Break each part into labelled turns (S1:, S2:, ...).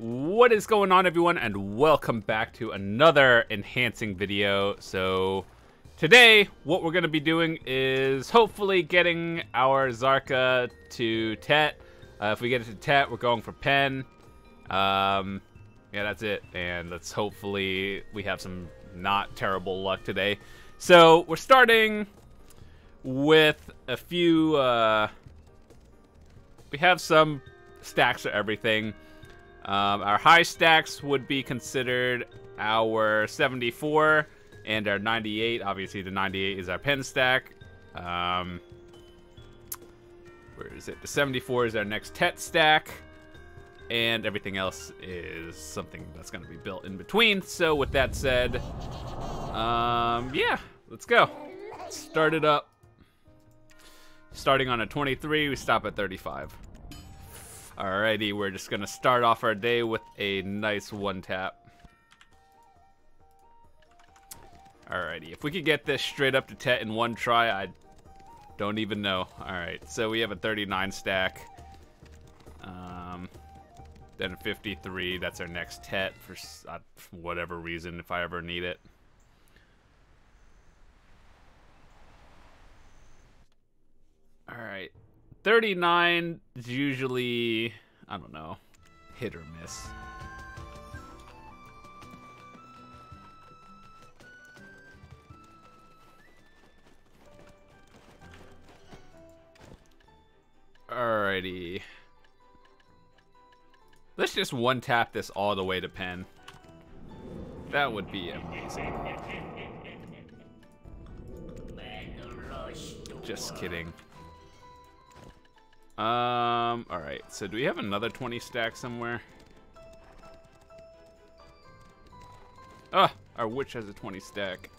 S1: What is going on everyone and welcome back to another enhancing video. So today what we're going to be doing is hopefully getting our Kzarka to Tet. Uh, if we get it to Tet we're going for Pen. Um, yeah that's it and let's hopefully we have some not terrible luck today. So we're starting with a few, uh, we have some stacks of everything. Um, our high stacks would be considered our 74 and our 98. Obviously, the 98 is our pen stack. Um, where is it? The 74 is our next Tet stack. And everything else is something that's going to be built in between. So with that said, um, yeah, let's go. Start it up. Starting on a 23, we stop at 35. Alrighty, we're just gonna start off our day with a nice one tap. Alrighty, if we could get this straight up to Tet in one try, I don't even know. Alright, so we have a 39 stack. Um, then a 53, that's our next Tet for uh, whatever reason, if I ever need it. Alright, 39 is usually, I don't know, hit or miss. Alrighty. Let's just one tap this all the way to pen. That would be amazing. Just kidding. Um, alright, so do we have another 20 stack somewhere? Ah, our witch has a 20 stack.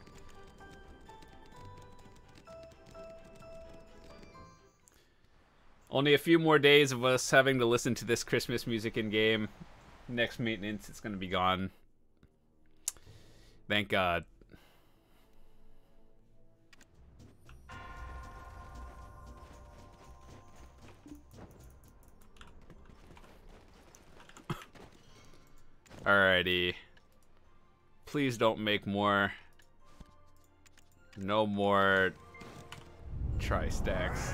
S1: Only a few more days of us having to listen to this Christmas music in game. Next maintenance, it's going to be gone. Thank God. Alrighty. Please don't make more. No more tri-stacks.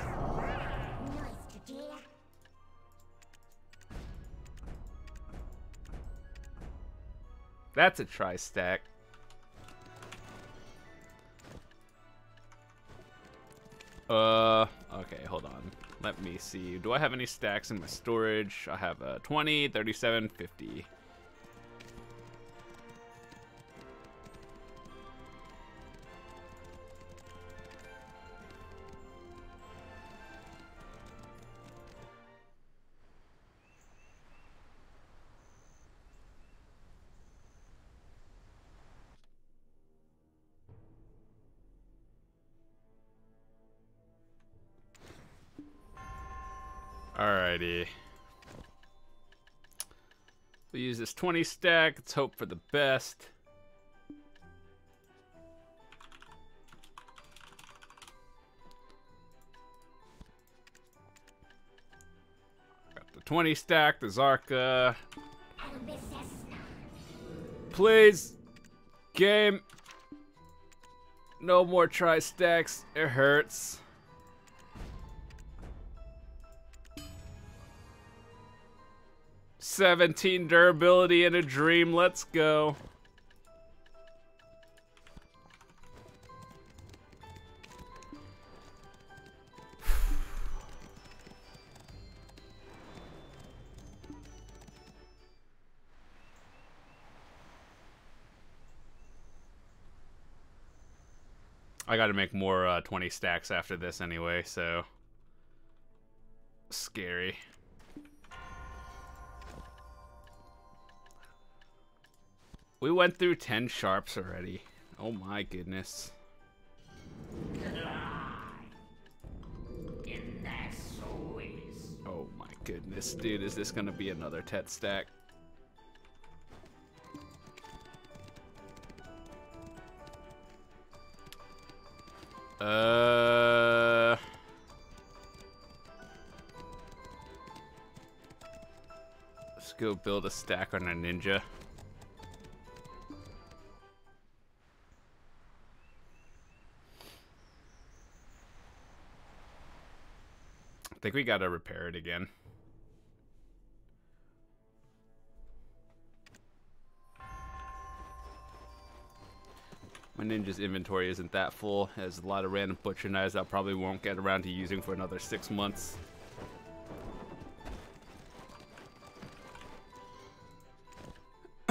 S1: That's a tri-stack. Uh, okay, hold on. Let me see. Do I have any stacks in my storage? I have a 20, 37, 50. Use this 20 stack. Let's hope for the best. Got the 20 stack, the Kzarka. Please. Game. No more tri stacks. It hurts. 17 durability and a dream. Let's go. I got to make more uh, 20 stacks after this anyway, so scary. We went through 10 sharps already. Oh my goodness. Oh my goodness, dude, is this gonna be another Tet stack? Uh... Let's go build a stack on a ninja. Think we gotta repair it again. My ninja's inventory isn't that full. Has a lot of random butcher knives I probably won't get around to using for another six months.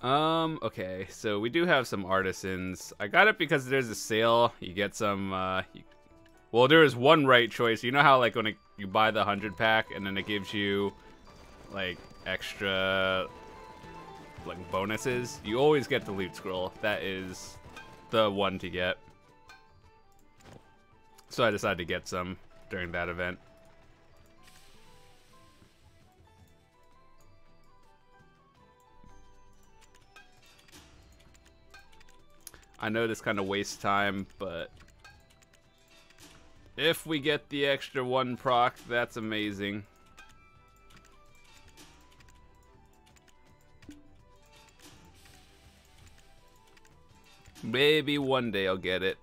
S1: um, okay, so we do have some artisans. I got it because there's a sale. You get some, uh, you, well, there is one right choice. You know how, like, when it, you buy the 100 pack and then it gives you, like, extra, like, bonuses? You always get the loot scroll. That is the one to get. So I decided to get some during that event. I know this kind of wastes time, but if we get the extra one proc, that's amazing. Maybe one day I'll get it.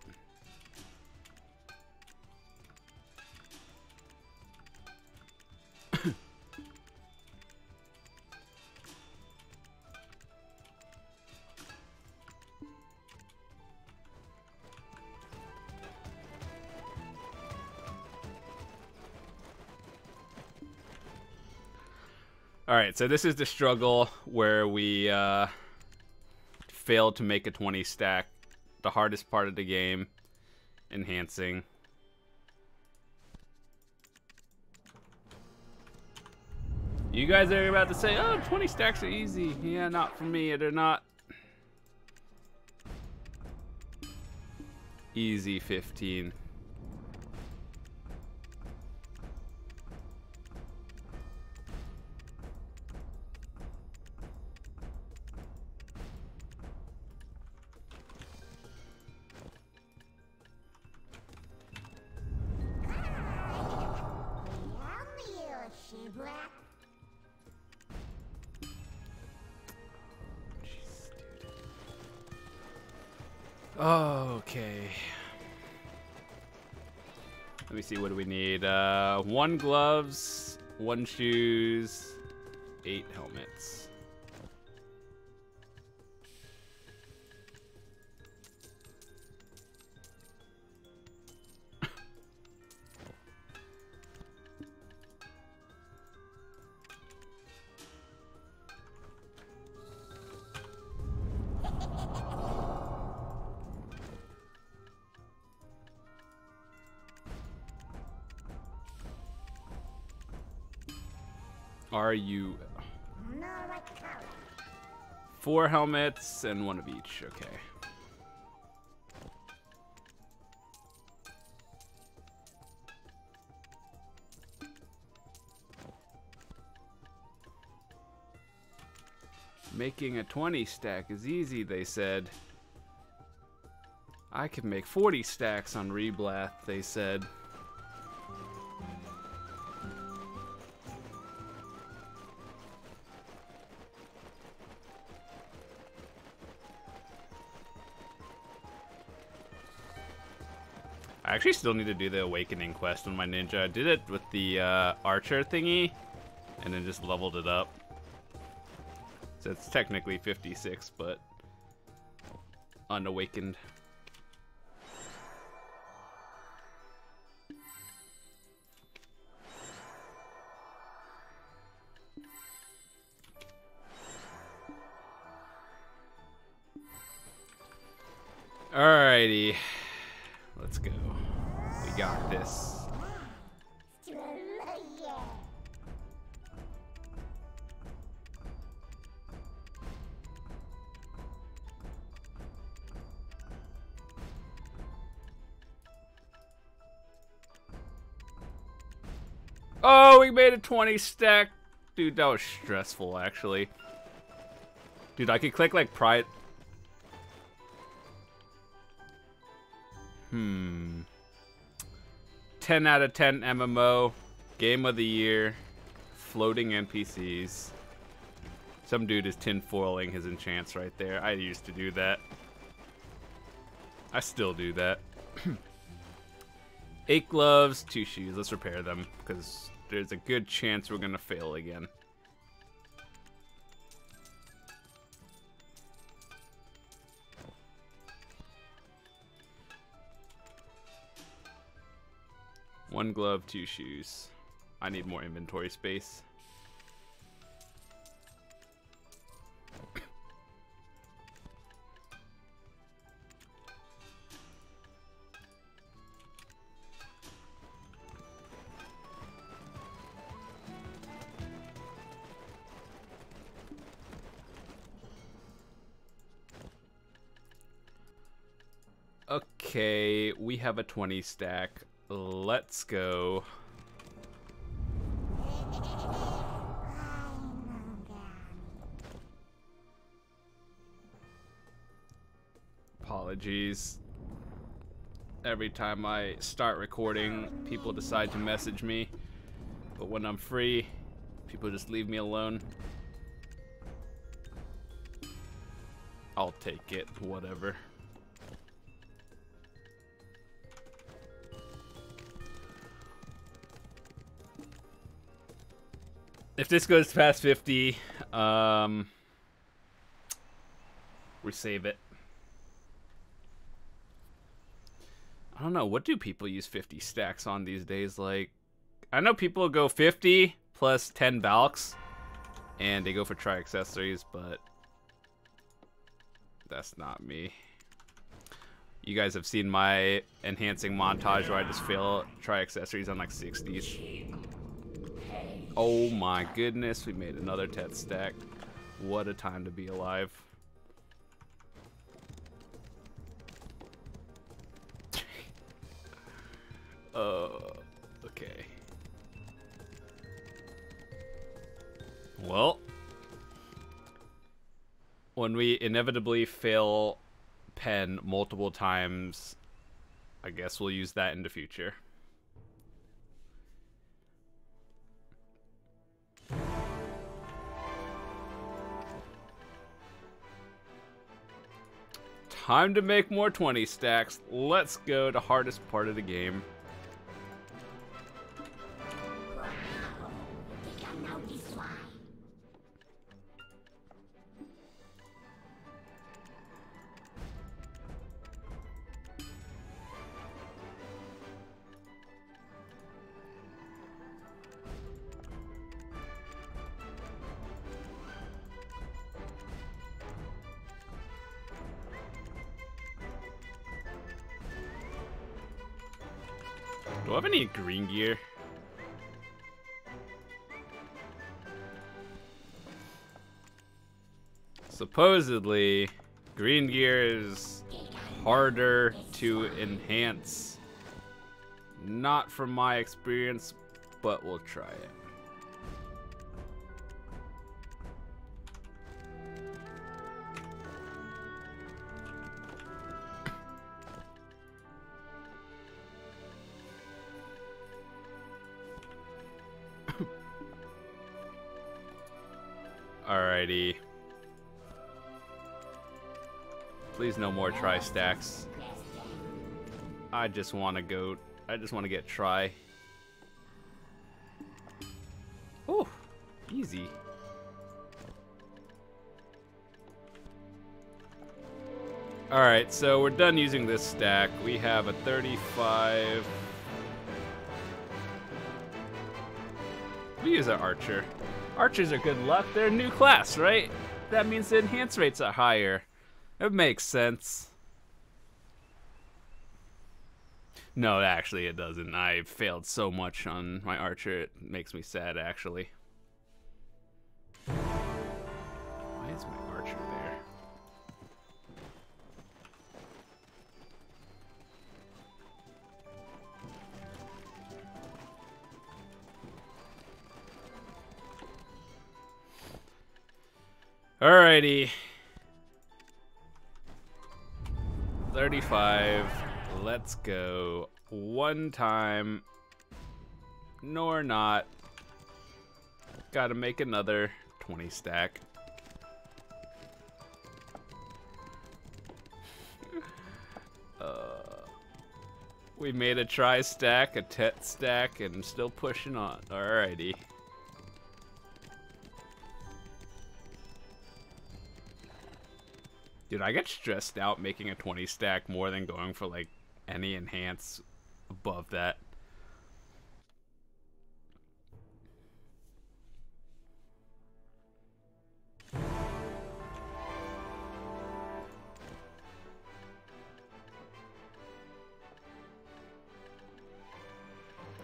S1: So this is the struggle where we uh, failed to make a 20 stack. The hardest part of the game. Enhancing. You guys are about to say, oh, 20 stacks are easy. Yeah, not for me. They're not. Easy 15. One gloves, one shoes, eight helmets. You... Four helmets and one of each. Okay. Making a 20 stack is easy, they said. I can make 40 stacks on Reblath, they said. I actually still need to do the Awakening quest on my ninja. I did it with the uh, Archer thingy, and then just leveled it up. So it's technically 56, but unawakened. Oh, we made a 20 stack. Dude, that was stressful, actually. Dude, I could click, like, pride... Hmm. 10 out of 10 MMO. Game of the year. Floating NPCs. Some dude is tinfoiling his enchants right there. I used to do that. I still do that. Eight gloves, two shoes. Let's repair them because there's a good chance we're gonna fail again. One glove, two shoes. I need more inventory space. Okay, we have a 20 stack. Let's go. Apologies. Every time I start recording, people decide to message me. But when I'm free, people just leave me alone. I'll take it, whatever. If this goes past 50, um, we save it. I don't know. What do people use 50 stacks on these days? Like, I know people go 50 plus 10 Valks, and they go for tri accessories, but that's not me. You guys have seen my enhancing montage where I just fail tri accessories on like 60s. Oh my goodness, we made another Tet stack. What a time to be alive. uh, okay. Well, when we inevitably fail pen multiple times, I guess we'll use that in the future. Time to make more 20 stacks. Let's go to hardest part of the game. Supposedly, green gear is harder to enhance. Not from my experience, but we'll try it. Alrighty. Please no more tri stacks. I just want to go. I just want to get tri. Oh, easy. Alright, so we're done using this stack. We have a 35. We use an archer. Archers are good luck. They're a new class, right? That means the enhance rates are higher. It makes sense. No, actually it doesn't. I failed so much on my archer, it makes me sad, actually. Why is my archer there? Alrighty. 35. Let's go. One time. Nor not. Gotta make another 20 stack. Uh, we made a tri stack, a tet stack, and I'm still pushing on. Alrighty. Dude, I get stressed out making a 20 stack more than going for like any enhance above that.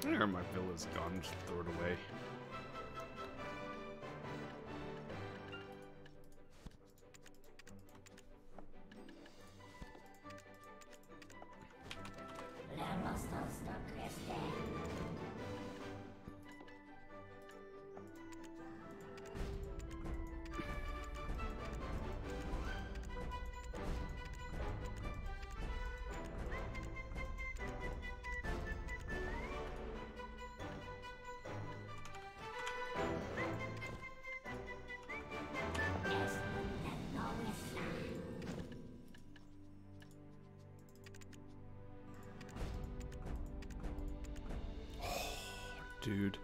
S1: There, my villa's gone. Just throw it away. Dude.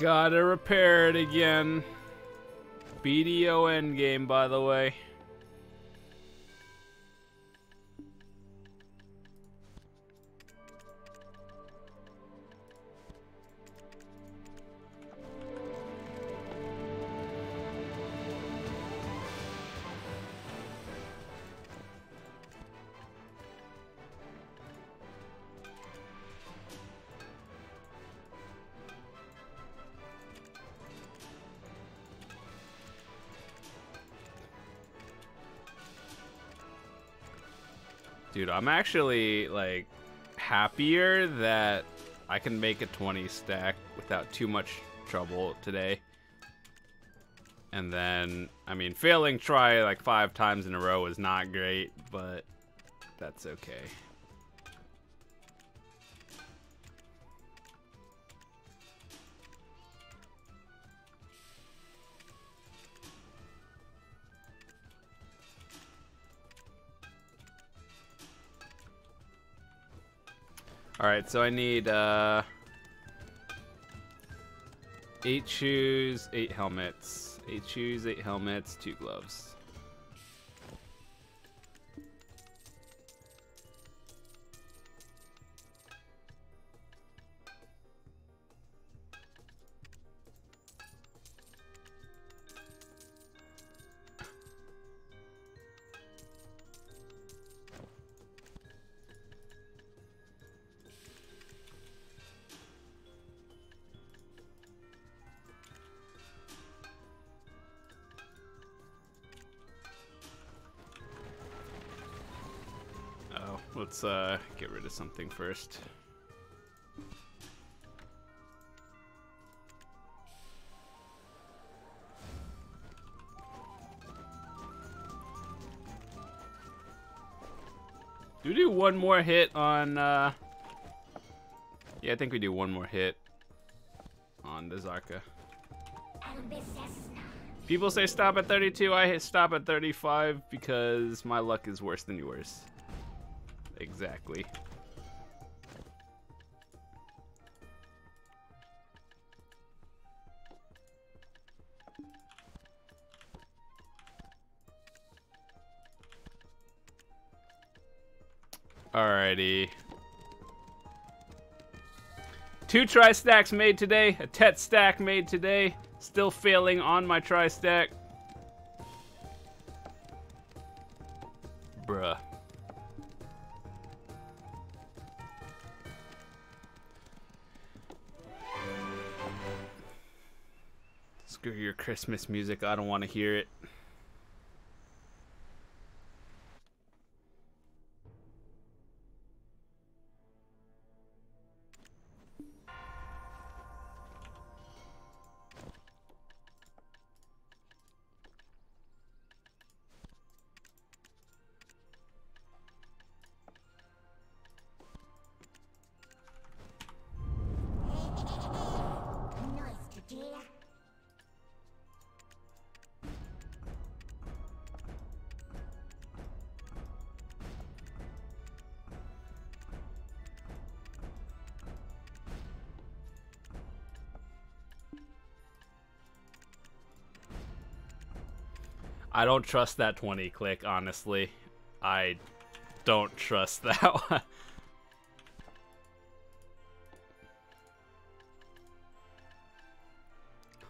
S1: Gotta repair it again. BDO endgame, by the way. Dude, I'm actually, like, happier that I can make a 20 stack without too much trouble today. And then, I mean, failing tri like five times in a row is not great, but that's okay. Alright, so I need uh, eight shoes, eight helmets. Eight shoes, eight helmets, two gloves. Let's uh, get rid of something first. Do we do one more hit on, uh... Yeah, I think we do one more hit on the Kzarka. People say stop at 32, I stop at 35 because my luck is worse than yours. Exactly. Alrighty. Two tri-stacks made today, a tet stack made today. Still failing on my tri-stack. Christmas music. I don't want to hear it. I don't trust that 20 click, honestly. I don't trust that one.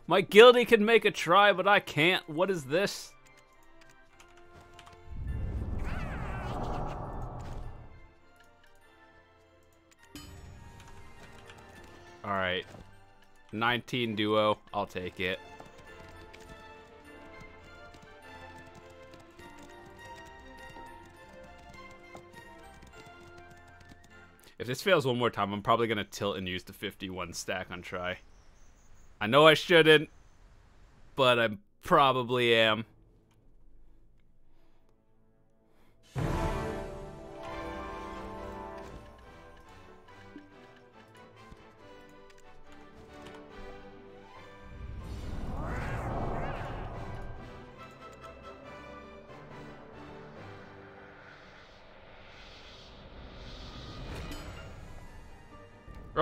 S1: My guilty can make a try, but I can't. What is this? Alright. 19 duo. I'll take it. If this fails one more time, I'm probably going to tilt and use the 51 stack on try. I know I shouldn't, but I probably am.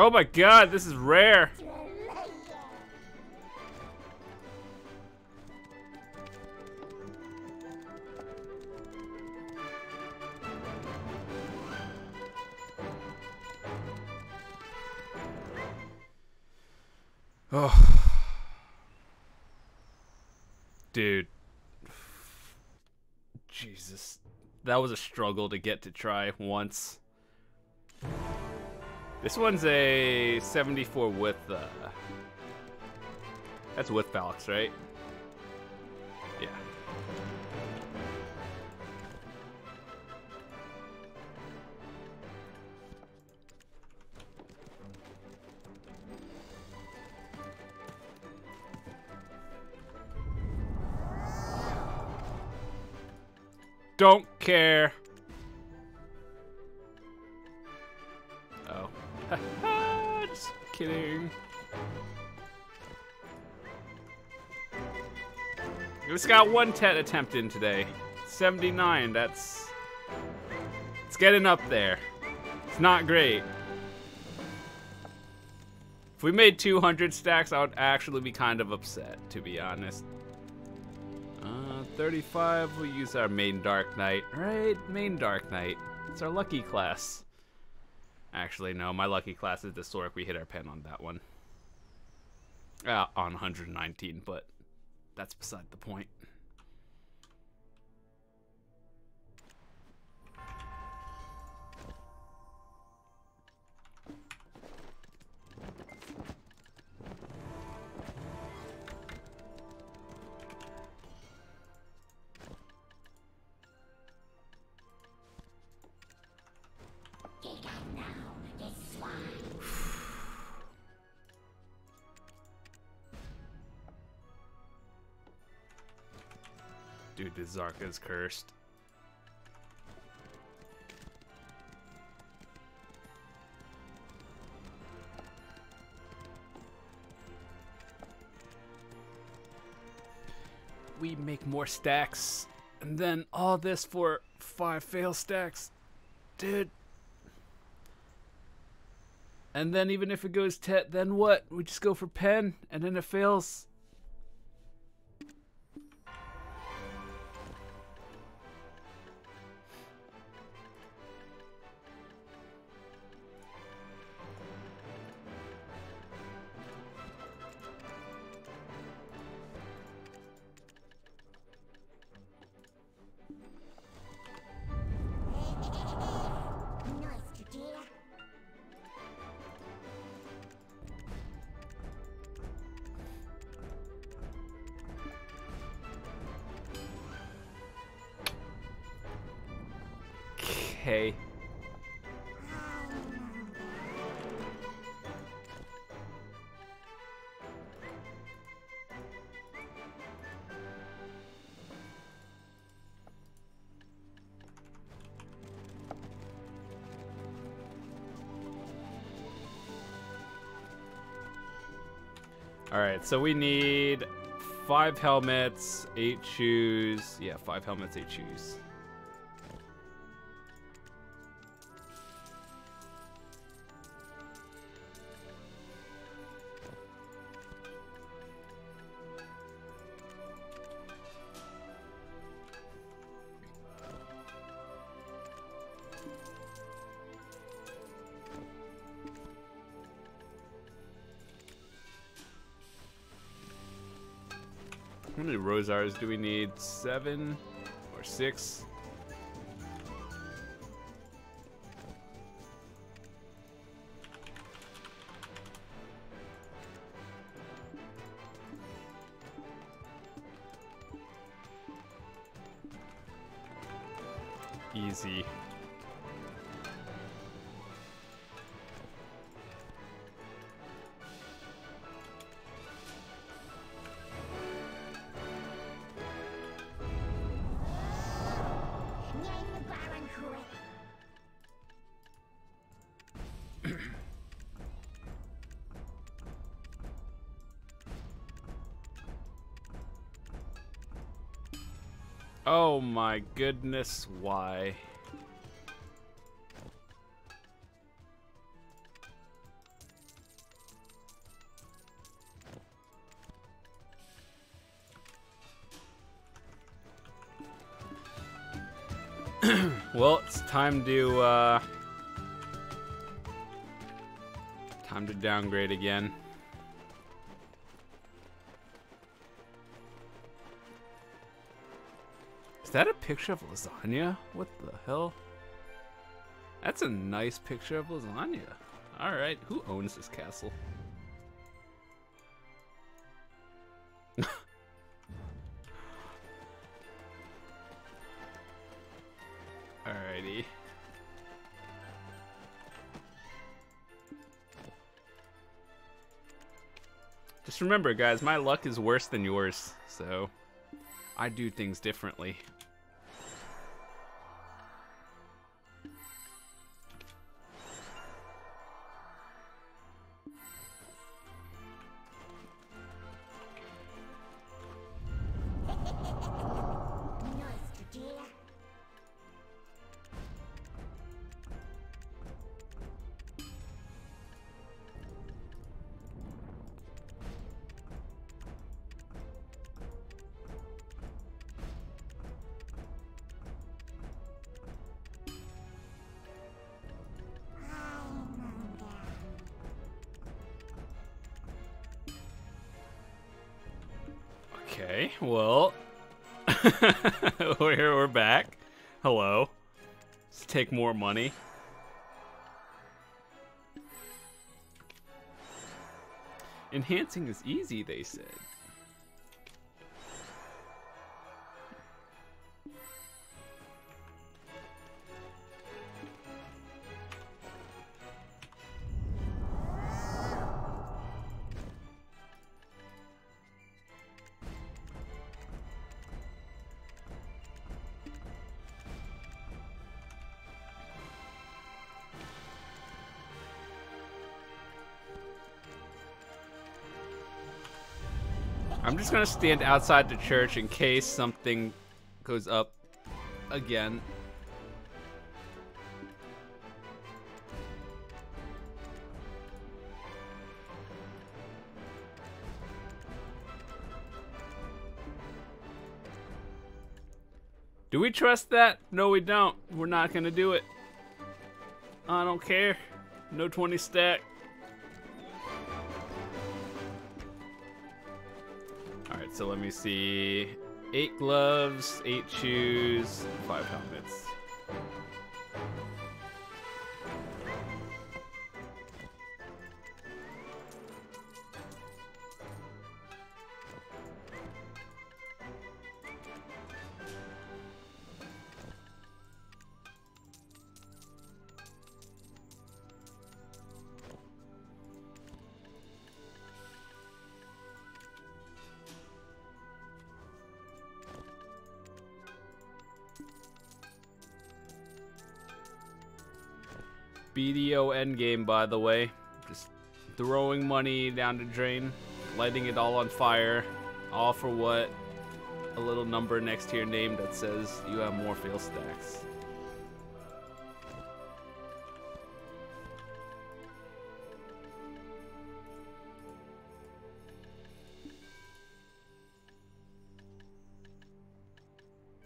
S1: Oh my god, this is rare. Oh. Dude. Jesus. That was a struggle to get to try once. This one's a 74 with, uh... That's with Valks, right? Yeah. Don't care. Just kidding. We just got one tet attempt in today. 79, that's... It's getting up there. It's not great. If we made 200 stacks, I would actually be kind of upset, to be honest. Uh, 35, we'll use our main Dark Knight. Right, main Dark Knight. It's our lucky class. Actually, no, my lucky class is the Sork. We hit our pen on that one. Uh, on 119, but that's beside the point. This Kzarka is cursed. We make more stacks, and then all this for five fail stacks. Dude. And then even if it goes tet, then what? We just go for pen, and then it fails. Alright, so we need five helmets, eight shoes. Yeah, five helmets, eight shoes. Do we need? Seven or six? Easy. My goodness, why? well, it's time to, uh... Time to downgrade again. That a picture of lasagna? What the hell? That's a nice picture of lasagna. Alright, who owns this castle? Alrighty. Just remember, guys, my luck is worse than yours, so I do things differently. Okay, well, we're we're back. Hello. Let's take more money. Enhancing is easy, they said. I'm just gonna stand outside the church in case something goes up again. Do we trust that? No, we don't. We're not gonna do it. I don't care. No 20 stack. So let me see. Eight gloves, eight shoes, five helmets. BDO endgame, by the way. Just throwing money down the drain, lighting it all on fire. All for what? A little number next to your name that says you have more fail stacks.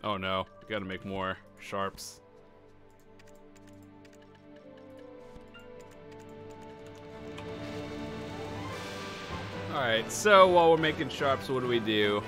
S1: Oh no, we gotta make more sharps. So while we're making sharps, what do we do?